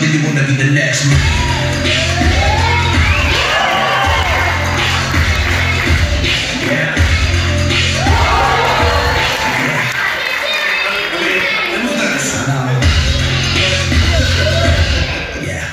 do you wanna be the next me? Now. Yeah.